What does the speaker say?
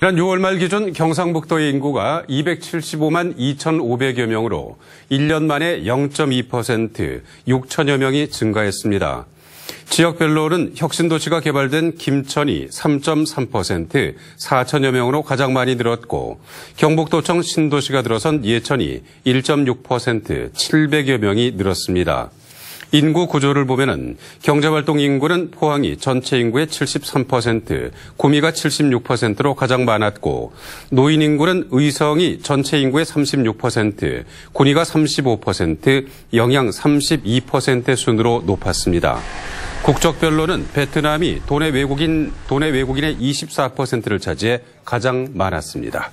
지난 6월 말 기준 경상북도의 인구가 275만 2,500여 명으로 1년 만에 0.2% 6천여 명이 증가했습니다. 지역별로는 혁신도시가 개발된 김천이 3.3% 4천여 명으로 가장 많이 늘었고 경북도청 신도시가 들어선 예천이 1.6% 700여 명이 늘었습니다. 인구 구조를 보면은 경제활동 인구는 포항이 전체 인구의 73%, 구미가 76%로 가장 많았고 노인 인구는 의성이 전체 인구의 36%, 군위가 35%, 영양 32% 순으로 높았습니다. 국적별로는 베트남이 도내 외국인 도내 외국인의 24%를 차지해 가장 많았습니다.